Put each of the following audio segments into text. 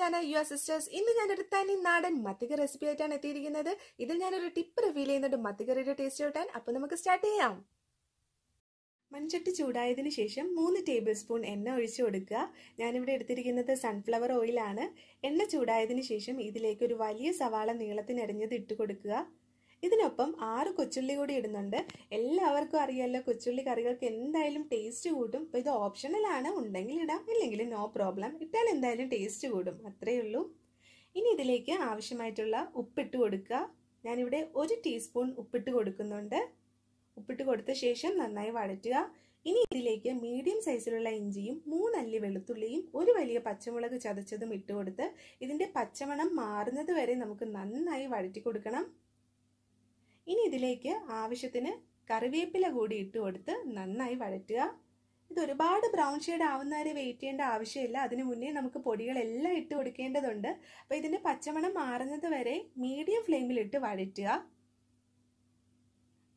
Channel you are sisters ഇന്ന് ഞാനൊരു തനി നാടൻ മത്തിക റെസിപ്പി ആയിട്ടാണ് എത്തിയിരിക്കുന്നത്. ഇതിൽ ഞാനൊരു ടിപ്പ് റിവീൽ ചെയ്യുന്നുണ്ട് മത്തിക്കറിയുടെ ടേസ്റ്റ് കിട്ടാൻ അപ്പോൾ നമുക്ക് സ്റ്റാർട്ട് ചെയ്യാം. മൺചട്ടി ചൂടായതിന് ശേഷം മൂന്ന് ടേബിൾ സ്പൂൺ എണ്ണ ഒഴിച്ചു കൊടുക്കുക. ഞാനിവിടെ എടുത്തിരിക്കുന്നത് സൺഫ്ലവർ ഓയിലാണ് എണ്ണ ചൂടായതിനു ശേഷം ഇതിലേക്ക് ഒരു വലിയ സവാള നീളത്തിനരിഞ്ഞത് ഇട്ട് കൊടുക്കുക. ഇതിനൊപ്പം ആറ് കൊച്ചുള്ളി കൂടി ഇടുന്നുണ്ട്. എല്ലാവർക്കും അറിയാമല്ലോ കൊച്ചുള്ളി കറികൾക്ക് എന്തായാലും ടേസ്റ്റ് കൂട്ടും. അപ്പോൾ ഇത് ഓപ്ഷണലാണ് ഉണ്ടെങ്കിൽ ഇടാം. ഇല്ലെങ്കിൽ നോ പ്രോബ്ലം ഇട്ടാൽ എന്തായാലും ടേസ്റ്റ് കൂടും. അത്രയേ ഉള്ളൂ. ഇനി ഇതിലേക്ക് ആവശ്യമായിട്ടുള്ള ഉപ്പിട്ട് കൊടുക്കുക. ഞാനിവിടെ ഒരു ടീസ്പൂൺ ഉപ്പിട്ട് കൊടുക്കുന്നുണ്ട്. ഉപ്പിട്ട് കൊടുത്ത ശേഷം നന്നായി വഴറ്റുക. ഇനി ഇതിലേക്ക് മീഡിയം സൈസിലുള്ള ഇഞ്ചിയും മൂന്നല്ലി വെളുത്തുള്ളിയും ഒരു വലിയ പച്ചമുളക് ചതച്ചതും ഇട്ട് കൊടുത്ത് ഇതിന്റെ പച്ചമണം മാറുന്നത് വരെ നമുക്ക് നന്നായി വഴറ്റി കൊടുക്കണം. ഇനി ഇതിലേക്ക് ആവശ്യത്തിന് കറിവേപ്പില കൂടി ഇട്ട് കൊടുത്ത് നന്നായി വഴറ്റുക. ഇത് ഒരുപാട് ബ്രൗൺ ഷെയ്ഡ് ആവുന്നവരെ വെയിറ്റ് ചെയ്യേണ്ട ആവശ്യമില്ല. അതിനു മുന്നേ നമുക്ക് പൊടികളെല്ലാം ഇട്ട് കൊടുക്കേണ്ടതുണ്ട്. അപ്പോൾ ഇതിന്റെ പച്ചമണം മാറുന്നത് വരെ മീഡിയം ഫ്ലെയിമിലിട്ട് വഴറ്റുക.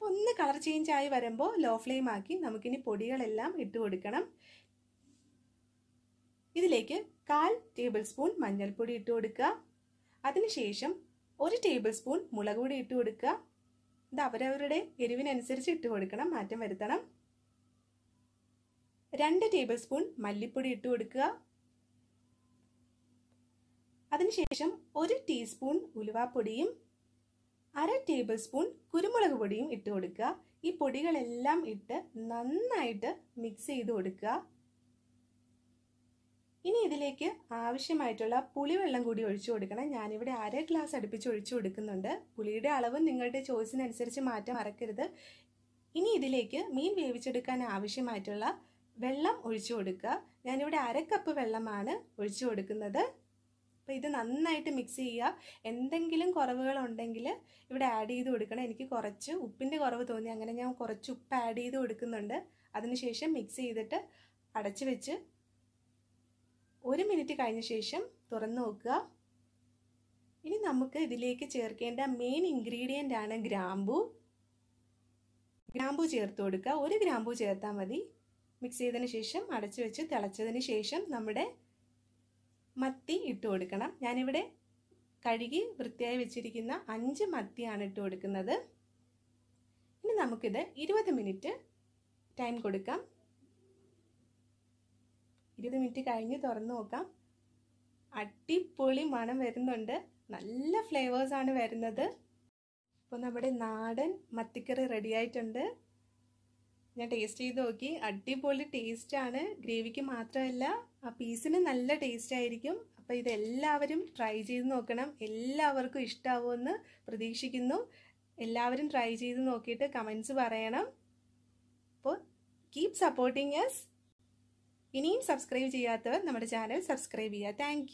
ഒന്ന് കളർ ചേഞ്ച് ആയി വരുമ്പോൾ ലോ ഫ്ലെയിം ആക്കി നമുക്കിനി പൊടികളെല്ലാം ഇട്ട് കൊടുക്കണം. ഇതിലേക്ക് കാൽ ടേബിൾ സ്പൂൺ മഞ്ഞൾപ്പൊടി ഇട്ട് കൊടുക്കുക. അതിനുശേഷം ഒരു ടേബിൾ സ്പൂൺ മുളക് പൊടി ഇട്ട് കൊടുക്കുക. ഇത് അവരവരുടെ എരിവിനനുസരിച്ച് ഇട്ട് കൊടുക്കണം മാറ്റം വരുത്തണം. രണ്ട് ടേബിൾ സ്പൂൺ മല്ലിപ്പൊടി ഇട്ട് കൊടുക്കുക. അതിനുശേഷം ഒരു ടീസ്പൂൺ ഉലുവാപ്പൊടിയും അര ടേബിൾ സ്പൂൺ കുരുമുളക് പൊടിയും ഇട്ട് കൊടുക്കുക. ഈ പൊടികളെല്ലാം ഇട്ട് നന്നായിട്ട് മിക്സ് ചെയ്ത് കൊടുക്കുക. ഇനി ഇതിലേക്ക് ആവശ്യമായിട്ടുള്ള പുളിവെള്ളം കൂടി ഒഴിച്ചു കൊടുക്കണം. ഞാനിവിടെ അര ഗ്ലാസ് അടുപ്പിച്ച് ഒഴിച്ചു കൊടുക്കുന്നുണ്ട്. പുളിയുടെ അളവ് നിങ്ങളുടെ ചോയ്സിനനുസരിച്ച് മാറ്റം മറക്കരുത്. ഇനി ഇതിലേക്ക് മീൻ വേവിച്ചെടുക്കാൻ ആവശ്യമായിട്ടുള്ള വെള്ളം ഒഴിച്ചു കൊടുക്കുക. ഞാനിവിടെ അര കപ്പ് വെള്ളമാണ് ഒഴിച്ചു കൊടുക്കുന്നത്. അപ്പോൾ ഇത് നന്നായിട്ട് മിക്സ് ചെയ്യുക. എന്തെങ്കിലും കുറവുകൾ ഉണ്ടെങ്കിൽ ഇവിടെ ആഡ് ചെയ്ത് കൊടുക്കണം. എനിക്ക് കുറച്ച് ഉപ്പിന്റെ കുറവ് തോന്നി. അങ്ങനെ ഞാൻ കുറച്ച് ഉപ്പ് ആഡ് ചെയ്ത് കൊടുക്കുന്നുണ്ട്. അതിനുശേഷം മിക്സ് ചെയ്തിട്ട് അടച്ചു വെച്ച് ഒരു മിനിറ്റ് കഴിഞ്ഞ ശേഷം തുറന്ന് നോക്കുക. ഇനി നമുക്ക് ഇതിലേക്ക് ചേർക്കേണ്ട മെയിൻ ഇൻഗ്രീഡിയന്റ് ആണ് ഗ്രാമ്പു. ഗ്രാമ്പു ചേർത്ത് കൊടുക്കുക. ഒരു ഗ്രാമ്പു ചേർത്താൽ മതി. മിക്സ് ചെയ്തതിന് ശേഷം അടച്ചു വെച്ച് തിളച്ചതിന് ശേഷം നമ്മുടെ മത്തി ഇട്ട് കൊടുക്കണം. ഞാനിവിടെ കഴുകി വൃത്തിയായി വെച്ചിരിക്കുന്ന അഞ്ച് മത്തിയാണ് ഇട്ട് കൊടുക്കുന്നത്. ഇനി നമുക്കിത് ഇരുപത് മിനിറ്റ് ടൈം കൊടുക്കാം. ഇരുപത് മിനിറ്റ് കഴിഞ്ഞ് തുറന്നു നോക്കാം. അടിപൊളി മണം വരുന്നുണ്ട്. നല്ല ഫ്ലേവേഴ്സാണ് വരുന്നത്. അപ്പോൾ നമ്മുടെ നാടൻ മത്തിക്കറി റെഡി ആയിട്ടുണ്ട്. ഞാൻ ടേസ്റ്റ് ചെയ്ത് നോക്കി. അടിപൊളി ടേസ്റ്റാണ് ഗ്രേവിക്ക് മാത്രമല്ല ആ പീസിന് നല്ല ടേസ്റ്റ് ആയിരിക്കും. അപ്പോൾ ഇതെല്ലാവരും ട്രൈ ചെയ്ത് നോക്കണം. എല്ലാവർക്കും ഇഷ്ടമാവുമെന്ന് പ്രതീക്ഷിക്കുന്നു. എല്ലാവരും ട്രൈ ചെയ്ത് നോക്കിയിട്ട് കമൻസ് പറയണം. അപ്പോൾ കീപ് സപ്പോർട്ടിങ് എസ് ഇനിയും സബ്സ്ക്രൈബ് ചെയ്യാത്തവർ നമ്മുടെ ചാനൽ സബ്സ്ക്രൈബ് ചെയ്യുക. താങ്ക്